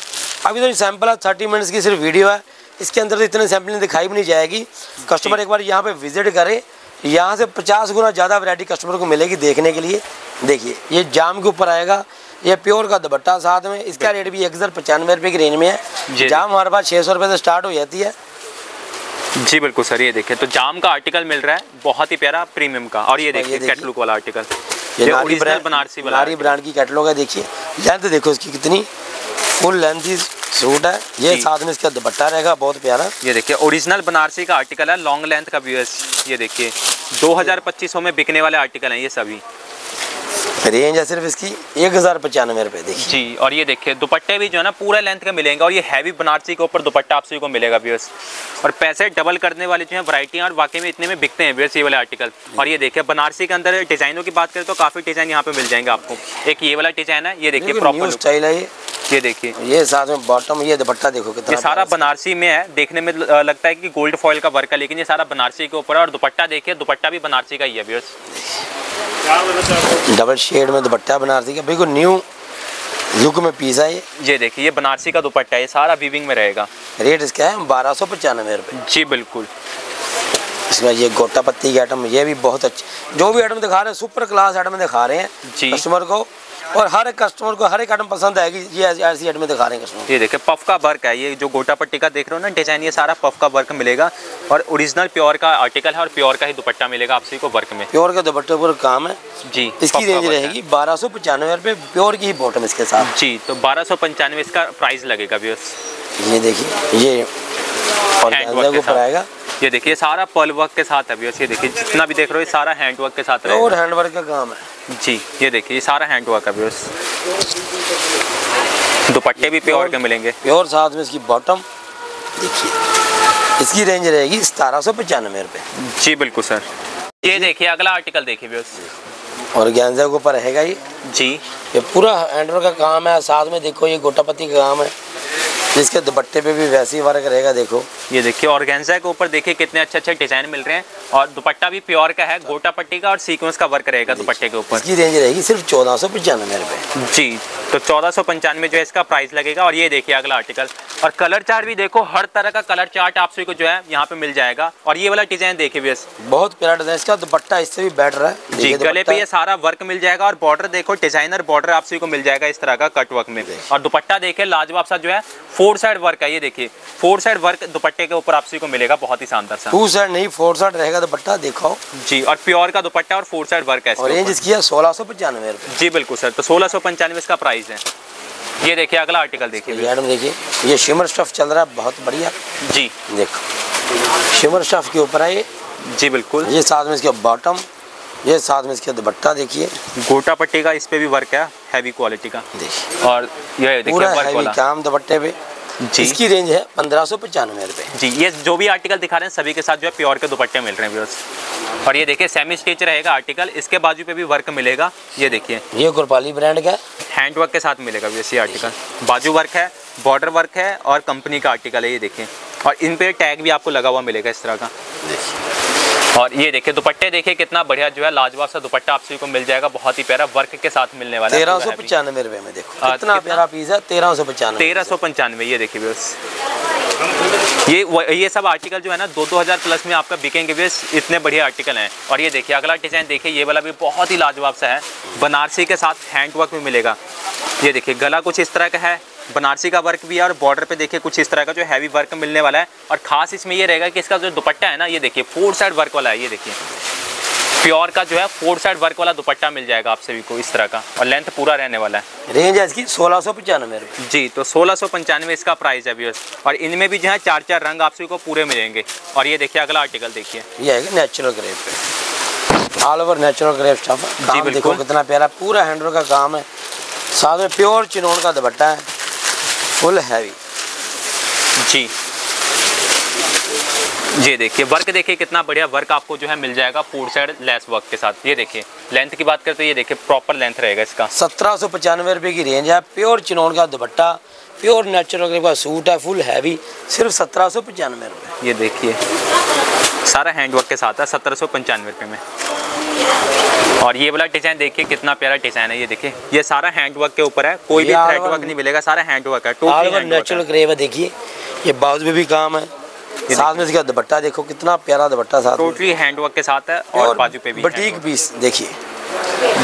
अभी तो सैंपल है थर्टी मिनट्स की सिर्फ़ वीडियो है इसके अंदर तो इतने सैंपल दिखाई भी नहीं जाएगी। कस्टमर एक बार यहाँ पे विज़िट करे यहाँ से पचास गुना ज़्यादा वैरायटी कस्टमर को मिलेगी देखने के लिए। देखिए ये जाम के ऊपर आएगा ये प्योर का दुपट्टा साथ में इसका रेट भी एक हज़ार पचानवे रुपये की रेंज में है। जाम हमारे पास छः सौ रुपये से स्टार्ट हो जाती है। जी बिल्कुल सर ये देखिए तो जाम का आर्टिकल मिल रहा है बहुत ही प्यारा प्रीमियम का। और ये देखिए। कैटलॉग वाला आर्टिकल ये ये नारी ब्रांड बनारसी नारी ब्रांड की कैटलॉग है देखिए। लेंथ देखो इसकी कितनी। फुल लेंथ सूट है। ये साथ में इसका दुपट्टा रहेगा बहुत प्यारा। ये देखिए ओरिजिनल बनारसी का आर्टिकल है लॉन्ग लेंथ का व्यूअर्स ये देखिए 2025 में बिकने वाले आर्टिकल हैं ये सभी। रेंज है सिर्फ़ इसकी एक हज़ार पचानवे रुपये देखिए। जी और ये देखिए दुपट्टे भी जो है ना पूरा लेंथ के मिलेंगे और ये हैवी बनारसी के ऊपर दुपट्टा आप सभी को मिलेगा व्यूअर्स और पैसे डबल करने वाले जो है वैरायटी और वाकई में इतने में बिकते हैं व्यूअर्स ये वाले आर्टिकल और ये देखिए बनारसी के अंदर डिजाइनों की बात करें तो काफ़ी डिज़ाइन यहाँ पे मिल जाएँगे आपको। एक ये वाला डिज़ाइन है ये देखिए प्रॉपर स्टाइल है ये। ये देखिए। ये साथ में बॉटम ये दुपट्टा देखो कितना ये सारा बनारसी में है देखने में लगता है कि गोल्ड फॉइल का वर्क है लेकिन ये सारा बनारसी के ऊपर है और दुपट्टा देखिए दुपट्टा भी बनारसी का ही है व्यूअर्स डबल शेड में दुपट्टा बनारसी का। बिल्कुल न्यू लुक में पीस है ये। ये देखिए ये बनारसी का दुपट्टा है ये सारा वीविंग में रहेगा। रेट इसका है बारह सौ पचानवे रुपये जी बिल्कुल। इसमें ये गोटा पत्ती की आइटम ये भी बहुत अच्छी जो भी आइटम दिखा रहे हैं सुपर क्लास आइटम दिखा रहे हैं कस्टमर को और हर एक कस्टमर को हर एक आइटम पसंद आएगी ये ऐसी आइटम दिखा रहे हैं कस्टमर ये देखिए पफ का वर्क है ये जो गोटा पट्टी का देख रहे हो ना डिज़ाइन ये सारा पफ का वर्क मिलेगा और ओरिजिनल प्योर का आर्टिकल है और प्योर का ही दुपट्टा मिलेगा आप सभी को वर्क में। प्योर का दुपट्टे पर काम है। जी इसकी रेंज रहेगी बारह सौ पचानवे रुपये प्योर की ही बॉटम इसके साथ। जी तो बारह सौ पंचानवे इसका प्राइस लगेगा व्यूअर्स ये देखिए ये और के आएगा। ये देखिए सारा पर्ल वर्क के साथ है व्यूअर्स ये देखिए जितना भी देख रहे हो ये सारा हैंड वर्क के साथ और रहेगा हैंडवर्क का काम है। जी ये देखिए ये सारा हैंड वर्क है व्यूअर्स दुपट्टे भी प्योर के मिलेंगे। प्योर साथ में इसकी बॉटम देखिए इसकी रेंज रहेगी सतारह सौ पचानवे रुपये जी बिल्कुल सर ये देखिए अगला आर्टिकल देखिए व्यूअर्स और गेंजा के ऊपर रहेगा ये। जी। ये पूरा हैंडवर्क का काम है साथ में देखो ये गोटापति का काम है। जिसके दुपट्टे पे भी वैसे ही वर्क रहेगा देखो। ये देखिए ऑर्गेन्जा के ऊपर देखिए कितने अच्छे अच्छे डिज़ाइन मिल रहे हैं। और दुपट्टा भी प्योर का है गोटा पट्टी का और सीक्वेंस का वर्क रहेगा दुपट्टे के ऊपर। इसकी रेंज रहेगी सिर्फ़ चौदह सौ पचानवे रुपये जी तो चौदह सौ पंचानवे जो है इसका प्राइस लगेगा। और ये देखिए अगला आर्टिकल और कलर चार्ट भी देखो हर तरह का कलर चार्ट आप सभी को जो है यहाँ पे मिल जाएगा। और ये वाला डिज़ाइन देखिए भैया बहुत प्यारा डिज़ाइन इसका दुपट्टा इससे भी बेटर है। जी गले पे ये सारा वर्क मिल जाएगा और बॉर्डर देखो डिज़ाइनर बॉर्डर आप सभी को मिल जाएगा इस तरह का कट वर्क में। और दुपट्टा देखिए लाजवाब सा जो है फोर साइड वर्क है ये देखिए। फोर साइड वर्क दुपट्टे के ऊपर आप सभी को मिलेगा बहुत ही शानदार सा। टू साइड नहीं फोर साइड रहेगा दुपट्टा देखो। जी और प्योर का दुपट्टा और फोर साइड वर्क है और रेंज इसकी है सोलह सौ पचानवे जी बिल्कुल सर तो सोलह सौ पंचानवे इसका प्राइस है। ये देखिए अगला आर्टिकल देखिए। आइटम देखिए ये शिमर स्टफ़ चल रहा है बहुत बढ़िया। जी। देखो शिमर स्टफ़ के ऊपर है ये। जी बिल्कुल। ये साथ में इसका बॉटम ये साथ में इसका दुपट्टा देखिए। गोटा पट्टी का इस पे भी वर्क है हैवी क्वालिटी का। देखिए। और ये देखिए पूरा वर्क हैवी काम दुपट्टे पे। जी। इसकी रेंज है पंद्रह सौ पचानवे रुपये जी ये जो भी आर्टिकल दिखा रहे हैं सभी के साथ जो है प्योर के दुपट्टे मिल रहे हैं व्यूअर्स और ये देखिए सेमी स्टिच रहेगा आर्टिकल इसके बाजू पे भी वर्क मिलेगा। ये देखिए। ये गुरपाली ब्रांड का हैंड वर्क के साथ मिलेगा व्यूअर्स ये आर्टिकल बाजू वर्क है बॉर्डर वर्क है और कंपनी का आर्टिकल है ये देखिए। और इन पे टैग भी आपको लगा हुआ मिलेगा इस तरह का। और ये देखिए दुपट्टे देखिए कितना बढ़िया जो है लाजवाब सा दुपट्टा आप सभी को मिल जाएगा बहुत ही प्यारा वर्क के साथ मिलने वाला तेरह सौ पचानवे रुपए में देखो हाँ, कितना प्यारा पीस है तेरह सौ पचानवे। तेरह सौ पंचानवे ये देखिए बस ये ये सब आर्टिकल जो है ना दो दो हज़ार प्लस में आपका बिकेंगे बेस इतने बढ़िया आर्टिकल हैं। और ये देखिए अगला डिज़ाइन देखिए ये वाला भी बहुत ही लाजवाब सा है बनारसी के साथ हैंड वर्क भी मिलेगा। ये देखिए गला कुछ इस तरह का है बनारसी का वर्क भी है और बॉर्डर पे देखिए कुछ इस तरह का जो हैवी वर्क मिलने वाला है और खास इसमें ये रहेगा कि इसका जो दुपट्टा है ना ये देखिए फोर साइड वर्क वाला है ये देखिए। प्योर का जो है फोर साइड वर्क वाला दुपट्टा मिल जाएगा आप सभी को इस तरह का और लेंथ पूरा रहने वाला है। रेंज है इसकी सोलह सौ पचानवे जी तो सोलह सौ पंचानवे इसका प्राइस है व्यूअर्स और इनमें भी जो है चार चार रंग आप सभी को पूरे मिलेंगे। और ये देखिए अगला आर्टिकल देखिए। ये है natural crepe all over natural crepe stuff जी देखो कितना प्यारा पूरा हैंडवर्क का काम है। साथ में प्योर चिनोन का दुपट्टा है। Full heavy. जी। ये देखिए वर्क देखिए कितना बढ़िया वर्क आपको जो है मिल जाएगा फ़ूड साइड लेस वर्क के साथ। ये देखिए लेंथ की बात करते हैं ये देखिए प्रॉपर लेंथ रहेगा इसका। सत्रह सौ पचानवे रुपये की रेंज है। प्योर चिनोन का दुपट्टा प्योर नेचुरल का सूट है फुल हैवी सिर्फ़ सत्रह सौ पचानवे रुपये ये देखिए सारा हैंड वर्क के साथ है सत्रह सौ पंचानवे रुपये में। और ये वाला डिज़ाइन देखिए कितना प्यारा डिज़ाइन है ये देखिए। ये सारा हैंड वर्क के ऊपर है कोई भी थ्रेड वर्क नहीं मिलेगा सारा हैंड वर्क है टोटली नेचुरल ग्रेव है। देखिए ये बाजू में भी काम है। साथ में इसका दुपट्टा देखो कितना प्यारा दुपट्टा साथ टोटली हैंड वर्क के साथ है और, बाजू पे भी बटीक पीस देखिए।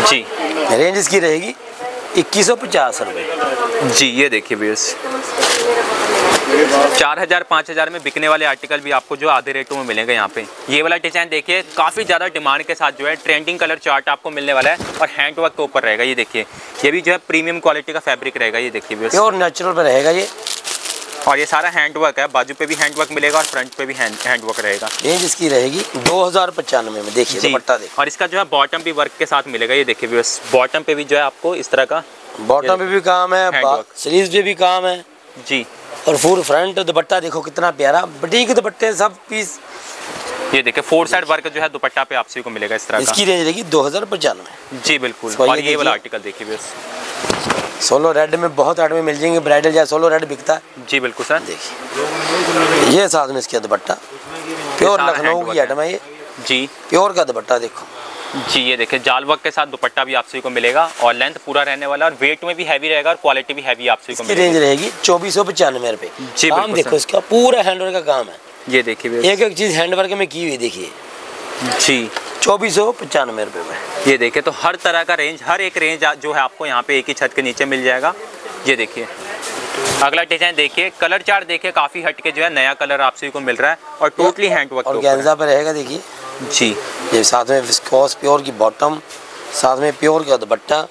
जी। रेंज इसकी रहेगी इक्कीस सौ पचास रुपये जी ये देखिए भैया चार हज़ार पाँच हज़ार में बिकने वाले आर्टिकल भी आपको जो आधे रेटों में मिलेंगे यहाँ पे। ये वाला डिज़ाइन देखिए काफ़ी ज़्यादा डिमांड के साथ जो है ट्रेंडिंग कलर चार्ट आपको मिलने वाला है और हैंड वर्क के ऊपर रहेगा ये देखिए। ये भी जो है प्रीमियम क्वालिटी का फैब्रिक रहेगा ये देखिए प्योर नेचुरल रहेगा ये। और ये सारा हैंड वर्क है बाजू पे भी हैंड वर्क मिलेगा और फ्रंट पे भी हैंड वर्क रहेगा। रेंज इसकी रहेगी दो हज़ार पचानवे में देखिए दुपट्टा देखिए। और इसका जो है बॉटम भी वर्क के साथ मिलेगा ये देखिए बॉटम पे भी जो है आपको इस तरह का बॉटम पे भी काम है स्लीव पे भी काम है। जी। और फुल फ्रंट दुपट्टा देखो कितना प्यारा बटीक दुपट्टे सब पीस। ये देखिए फोर साइड वर्क जो है दुपट्टा पे आपसे को मिलेगा इस तरह इसकी रेंज रहेगी दो हज़ार पचानवे। जी बिल्कुल। और ये वाला आर्टिकल देखिए बस। सोलो रेड में बहुत रेड में मिल जाएँगे ब्राइडल जैसे सोलो रेड बिकता है। जी बिल्कुल सर। देखिए। ये साथ में इसका दुपट्टा। प्योर लखनऊ की आइटम है। ये। जी। प्योर का दुपट्टा देखो। जी ये देखिए जाल वर्क के साथ दुपट्टा भी आप सभी को मिलेगा और लेंथ पूरा रहने वाला और वेट में भी हैवी रहेगा और क्वालिटी भी हैवी आप सभी को मिलेगी। रेंज रहेगी चौबीस सौ पचानवे रुपए। जी काम देखो इसका पूरा हैंडवर्क का काम है। ये देखिए एक एक चीज़ हैंडवर्क में की हुई देखिए। जी। चौबीस सौ पचानवे रुपए में। ये देखिए तो हर तरह का रेंज हर एक रेंज जो है आपको यहाँ पे एक ही छत के नीचे मिल जाएगा। ये देखिए। अगला डिज़ाइन देखिए कलर चार्ट देखिए काफ़ी हटके जो है नया कलर आप सभी को मिल रहा है और टोटली हैंडवर्क और गेंजा पे रहेगा देखिए। जी। ये साथ में विस्कोस प्योर की बॉटम साथ में प्योर का दुपट्टा।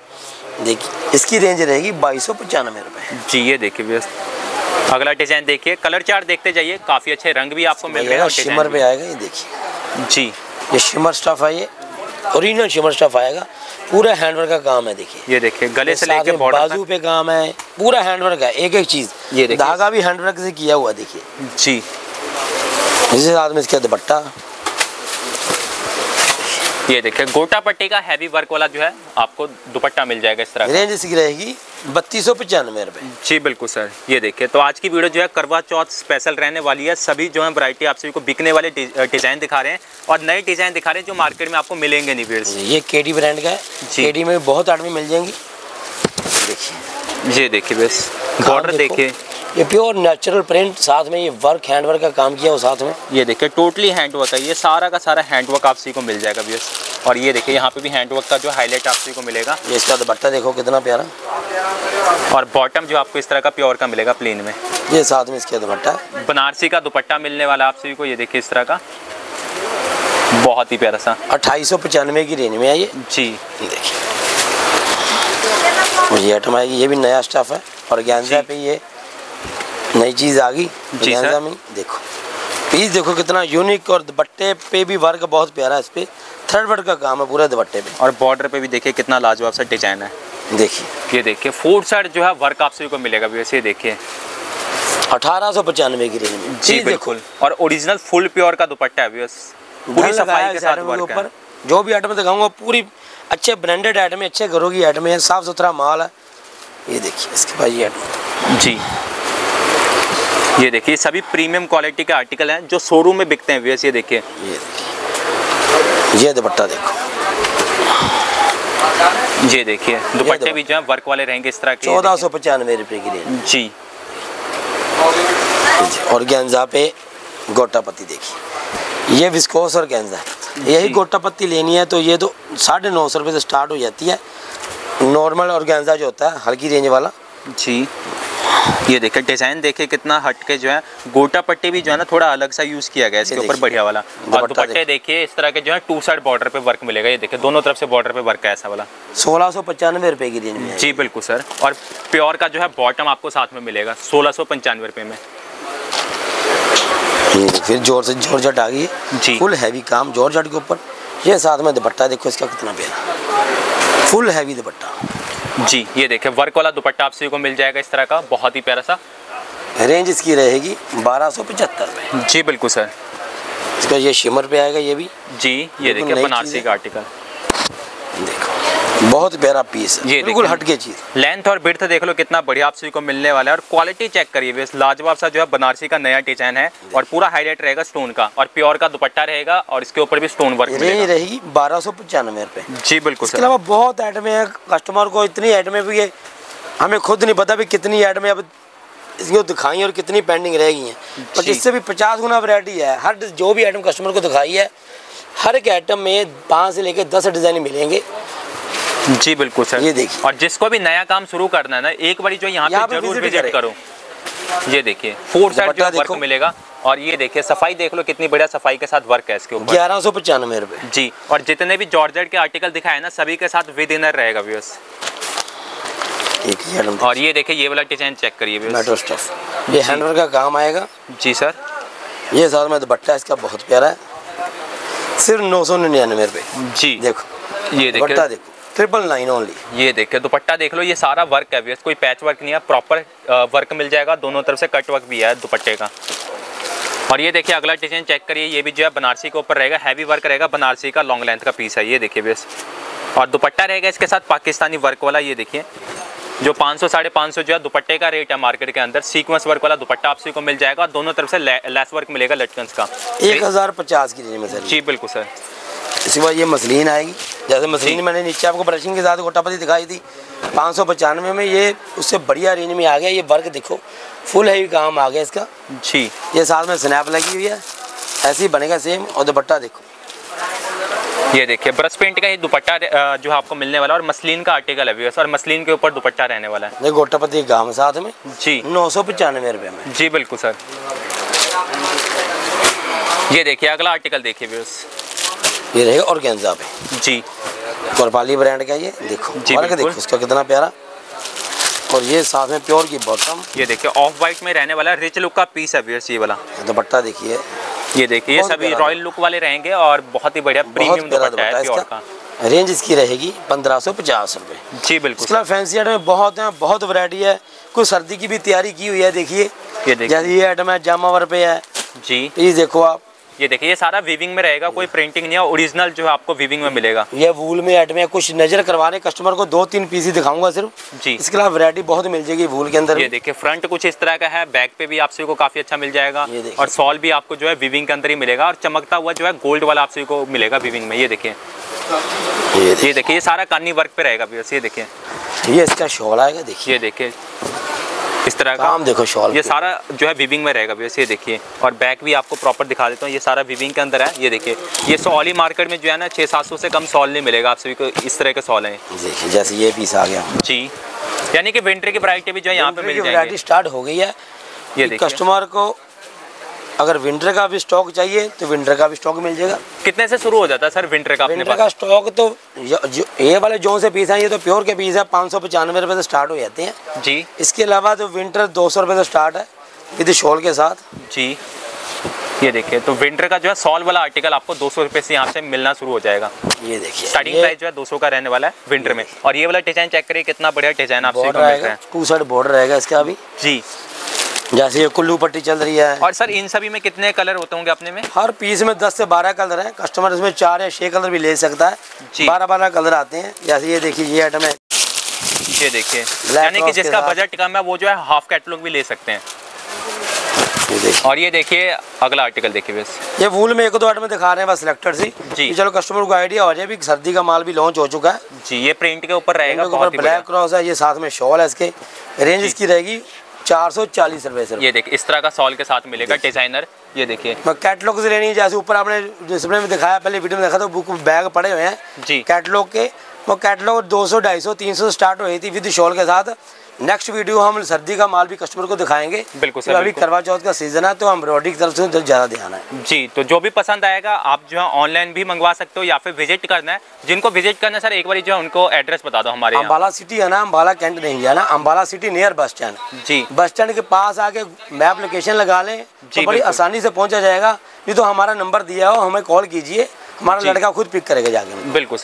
देखिए इसकी रेंज रहेगी बाईस सौ पचानवे रुपये जी ये देखिए भैया अगला डिज़ाइन देखिए। कलर चार्ट देखते जाइए। काफ़ी अच्छे रंग भी आपको मिल रहे हैं शिमर पे आएगा ये देखिए। जी। ये शिमर स्टफ़ है ये ओरिजिनल शिमर स्टफ़ आएगा। पूरा हैंडवर्क का काम है देखिए। ये देखिए गले से लेके बाजू पे काम है पूरा हैंडवर्क है एक एक चीज़। ये धागा भी हैंडवर्क से किया हुआ देखिए। जी। इसी साथ में इसका दुपट्टा। ये देखिए गोटा पट्टी का हैवी वर्क वाला जो है आपको दुपट्टा मिल जाएगा इस तरह रेंज इसकी रहेगी बत्तीस सौ पचानवे रुपये जी बिल्कुल सर। ये देखिए तो आज की वीडियो जो है करवा चौथ स्पेशल रहने वाली है। सभी जो है वरायटी आप सभी को बिकने वाले डिज़ाइन दिखा रहे हैं और नए डिज़ाइन दिखा रहे हैं जो मार्केट में आपको मिलेंगे नहीं फिर ये केडी ब्रांड का है। केडी में बहुत आदमी मिल जाएँगी। देखिए। ये देखिए बस। बॉर्डर देखिए। ये प्योर नेचुरल प्रिंट साथ में ये वर्क हैंडवर्क का काम किया हो साथ में? ये देखिए टोटली हैंडवर्क है। ये सारा का सारा हैंडवर्क आप सी को मिल जाएगा भैया और ये देखिए यहाँ पे भी हैंडवर्क का जो हाईलाइट आप सी को मिलेगा। ये इसका दुपट्टा देखो कितना प्यारा। और बॉटम जो आपको इस तरह का प्योर का मिलेगा प्लेन में। ये साथ में इसका दुपट्टा बनारसी का दुपट्टा मिलने वाला आप सभी को ये देखिए इस तरह का। बहुत ही प्यारा सा। अट्ठाईस सौ पचानवे की रेंज में है ये? जी। देखिए। ये आइटम आएगी ये भी नया स्टाफ है। और ज्ञान पे ये नई चीज़ आ गई में देखो। पीस देखो कितना यूनिक और दुपट्टे पे भी वर्क बहुत प्यारा है इस पे। थर्ड वर्क का काम है पूरे दुपट्टे पे। और बॉर्डर पे भी देखिए कितना लाजवाब सा डिज़ाइन है। देखिए। ये देखिए फोर्थ साइड जो है वर्क आप सभी को मिलेगा वैसे देखिए। अठारह सौ पचानवे की रेंज में जी बिल्कुल। और ओरिजिनल फुल प्योर का दुपट्टा है पूरी सफ़ाई के साथ वर्क है। जो भी आइटम दिखाऊँगा पूरी अच्छे ब्रांडेड आइटम है अच्छे घरों की आइटम है साफ़ सुथरा माल है। ये देखिए इसके बाद ये आइटम जी। ये देखिए सभी प्रीमियम क्वालिटी के आर्टिकल हैं जो शोरूम में बिकते हैं व्यस ये देखिए। ये देखिए। ये दुपट्टा देखो। ये देखिए दुपट्टे भी जो है वर्क वाले रहेंगे इस तरह के चौदह सौ पचानवे रुपये की रेंज जी। और गेंजा पे गोटा पत्ती देखिए। ये विस्कोस और गेंजा है। यही गोटा पत्ती लेनी है तो ये तो साढ़े नौ सौ रुपये से स्टार्ट हो जाती है। नॉर्मल और गेंजा जो होता है हल्की रेंज वाला। जी। ये देखिए डिज़ाइन देखिए कितना हटके जो है गोटा पट्टी भी जो है ना थोड़ा अलग सा यूज़ किया गया इसके ऊपर बढ़िया वाला। और दुपट्टे देखिए। देखिए इस तरह के जो है टू साइड बॉर्डर पे वर्क मिलेगा। ये देखिए दोनों तरफ़ से बॉर्डर पे वर्क है ऐसा वाला। सोलह सौ पचानवे रुपये की रेंज में जी बिल्कुल सर और प्योर का जो है बॉटम आपको साथ में मिलेगा सोलह सौ पंचानवे रुपये में। फिर ज़ोर से ज़ोर जट आ गई जी। फुल हैवी काम ज़ोर जट के ऊपर। ये साथ में दुपट्टा देखो इसका कितना प्यारा। फुल हैवी दुपट्टा। जी ये देखें वर्क वाला दुपट्टा आप सभी को मिल जाएगा इस तरह का बहुत ही प्यारा सा। रेंज इसकी रहेगी बारह सौ पचहत्तर में। जी बिल्कुल सर। इसका ये शिमर पे आएगा ये भी। जी ये देखिए बनारसी का आर्टिकल बहुत प्यारा पीस है। ये बिल्कुल। हटके चीज़। लेंथ और बिर्थ देख लो कितना बढ़िया आपसे को मिलने वाला है और क्वालिटी चेक करिए बस लाजवाब सा जो है बनारसी का नया डिज़ाइन है और पूरा हाईलाइट रहेगा स्टोन का और प्योर का दुपट्टा रहेगा और इसके ऊपर भी स्टोन वर्क रेंज रहेगी बारह सौ पचानवे रुपये जी बिल्कुल इसके अलावा बहुत आइटमें हैं कस्टमर को इतनी आइटमें भी है हमें खुद नहीं पता भी कितनी आइटमें अब इसको दिखाई और कितनी पेंडिंग रह गई हैं। पर इससे भी पचास गुना वैरायटी है। हर जो भी आइटम कस्टमर को दिखाई है हर एक आइटम में पाँच से लेकर दस डिज़ाइन मिलेंगे। जी बिल्कुल सर। ये देखिए। और जिसको भी नया काम शुरू करना है ना एक बार जो यहाँ पे ज़रूर विज़िट करो। ये देखिए फोर साइड जो वर्क मिलेगा। और ये देखिए सफ़ाई देख लो कितनी बढ़िया सफ़ाई के साथ वर्क है इसके ऊपर। ग्यारह सौ पचानवे रुपये जी और जितने भी जॉर्जेट के आर्टिकल दिखाए ना सभी के साथ विद इनर रहेगा व्यूअर्स और ये देखिए ये वाला डिज़ाइन चेक करिए मेट्रो स्टफ़ ये हैंडवर्क का काम आएगा। जी सर ये साथ में दुपट्टा इसका बहुत प्यारा है। सिर्फ़ नौ सौ निन्यानवे रुपये जी। देखो। ये देखिए। देखो। ट्रिपल नाइन ओनली ये देखिए दुपट्टा देख लो ये सारा वर्क है कोई पैच वर्क नहीं है प्रॉपर वर्क मिल जाएगा दोनों तरफ़ से कट वर्क भी है दुपट्टे का। और ये देखिए अगला डिज़ाइन चेक करिए ये भी जो है बनारसी के ऊपर रहेगा हैवी वर्क रहेगा बनारसी का लॉन्ग लेंथ का पीस है ये देखिए बस और दुपट्टा रहेगा इसके साथ पाकिस्तानी वर्क वाला ये देखिए जो 500 साढ़े पाँच सौ जो है दुपट्टे का रेट है मार्केट के अंदर सीक्वेंस वर्क वाला दुपट्टा आपसे को मिल जाएगा दोनों तरफ़ से ले, लेस वर्क मिलेगा लटकन्स का। एक हज़ार पचास की रेंज में सर जी बिल्कुल सर बाद ये मसलिन आएगी। जैसे मसलिन मैंने नीचे आपको ब्रशिंग के साथ गोटापति दिखाई थी। पाँच सौ पचानवे में ये उससे बढ़िया रेंज में आ गया। ये वर्क देखो फुल हैवी काम आ गया इसका। जी। ये साथ में स्नैप लगी हुई है। ऐसे ही बनेगा सेम और दुपट्टा देखो। ये देखिए ब्रश पेंट का ही दुपट्टा जो आपको मिलने वाला है और मसलिन का आर्टिकल है और मसलिन के ऊपर दुपट्टा रहने वाला है। ये गोटापति काम साथ में। जी। नौ सौ पचानवे रुपये में। जी बिल्कुल सर। ये देखिए अगला आर्टिकल देखिए व्यूअर्स ये रहेगा और गेंजा पे। जी। कोरपाली ब्रांड का ये देखो जी, बिल्कुल। देखो इसका कितना प्यारा। और ये साथ में प्योर की बॉटम। ये देखिए ऑफ़ वाइट में रहने वाला रिच लुक का पीस है ये वाला। दुपट्टा देखिए। ये देखिए ये सभी रॉयल लुक वाले रहेंगे और बहुत ही बढ़िया प्रीमियम दुपट्टा है प्योर का। रेंज इसकी रहेगी पंद्रह सौ पचास रुपये जी बिल्कुल इसके फैंसी आइटम में बहुत हैं बहुत वैरायटी है। कुछ सर्दी की भी तैयारी की हुई है देखिए। ये देखिए। ये आइटम है जामावर पे है। जी। ये देखो आप ये देखिए ये सारा वीविंग में रहेगा कोई प्रिंटिंग नहीं है ओरिजिनल जो है आपको वीविंग में मिलेगा। ये वूल में आइटम है कुछ नज़र करवाने कस्टमर को दो तीन पीस ही दिखाऊँगा सिर्फ़। जी। इसके अलावा वैरायटी बहुत मिल जाएगी वूल के अंदर ये देखिए फ्रंट कुछ इस तरह का है बैक पे भी आपसे को काफ़ी अच्छा मिल जाएगा। और सॉल भी आपको जो है विविंग के अंदर ही मिलेगा और चमकता हुआ जो है गोल्ड वाला आपसे को मिलेगा विविंग में ये देखिए। ये देखिए। ये सारा कानी वर्क पे रहेगा ये देखिए। ये इसका शॉल आएगा देखिए। देखिए। इस तरह का। काम देखो शॉल ये सारा जो है बिबिंग में रहेगा वैसे ये देखिए। और बैक भी आपको प्रॉपर दिखा देता हूँ ये सारा बिबिंग के अंदर है ये देखिए। ये सॉल ही मार्केट में जो है ना छः सात सौ से कम सॉल नहीं मिलेगा आप सभी को इस तरह के सॉल हैं। देखिए जैसे ये पीस आ गया। जी। यानी कि विंटर की वरायटी भी जो है यहाँ पे मिल जाएगी। स्टार्ट हो गई है। ये कस्टमर को अगर विंटर का भी स्टॉक चाहिए तो विंटर का भी स्टॉक मिल जाएगा। कितने से शुरू हो जाता है सर विंटर का विंटर का स्टॉक तो जो, जो ये वाले जो से पीस हैं ये तो प्योर के पीस है पाँच सौ पचानवे रुपये से स्टार्ट हो जाते हैं। जी। इसके अलावा तो विंटर दो सौ रुपये से स्टार्ट है विद शॉल के साथ। जी। ये देखिए तो विंटर का जो है सॉल वाला आर्टिकल आपको दो सौ रुपये से यहाँ से मिलना शुरू हो जाएगा। ये देखिए स्टार्टिंग प्राइस जो है दो सौ का रहने वाला है विंटर में। और ये वाला डिज़ाइन चेक करिए कितना बढ़िया डिज़ाइन आपसे टू साइड बॉर्डर रहेगा इसका अभी जी। जैसे ये कुल्लू पट्टी चल रही है। और सर इन सभी में कितने कलर होते होंगे अपने में? हर पीस में 10 से 12 कलर हैं। कस्टमर इसमें चार या छह कलर भी ले सकता। है। बारह बारह कलर आते हैं। जैसे ये देखिए ये आइटम है। ये देखिए। यानी कि जिसका बजट कम है वो जो है हाफ़ कैटलॉग भी ले सकते हैं। ये और ये देखिए अगला आर्टिकल देखिए बस। ये वूल में एक दो आइटम में दिखा रहे हैं बस सिलेक्टेड सी। जी। चलो कस्टमर को आइडिया हो जाए भी सर्दी का माल भी लॉन्च हो चुका है। जी ये प्रिंट के ऊपर रहेगा ब्लैक क्रॉस है ये साथ में शॉल है इसके। रेंज इसकी रहेगी चार सौ चालीस रुपए सर ये देखिए इस तरह का सॉल के साथ मिलेगा डिज़ाइनर ये देखिए। कैटलॉग से लेनी है जैसे ऊपर आपने डिस्प्ले में दिखाया पहले वीडियो में देखा तो बुक बैग पड़े हुए हैं। जी। कैटलॉग के वो कैटलॉग 200 250 300 स्टार्ट हुई थी विद शॉल के साथ। नेक्स्ट वीडियो हम सर्दी का माल भी कस्टमर को दिखाएँगे। बिल्कुल सर, अभी करवा चौथ का सीज़न है तो हम रोडी की तरफ़ से तो ज़्यादा ध्यान है। जी तो जो भी पसंद आएगा आप जो है ऑनलाइन भी मंगवा सकते हो या फिर विज़िट करना है। जिनको विज़िट करना है सर एक बार जो है उनको एड्रेस बता दो हमारे अम्बाला सिटी है ना अम्बाला कैंट नहीं जाना Ambala city near bus stand जी। बस स्टैंड के पास आके मैप लोकेशन लगा लें तो बड़ी आसानी से पहुँचा जाएगा। नहीं तो हमारा नंबर दिया हो हमें कॉल कीजिए हमारा लड़का खुद पिक करेगा जाके। बिल्कुल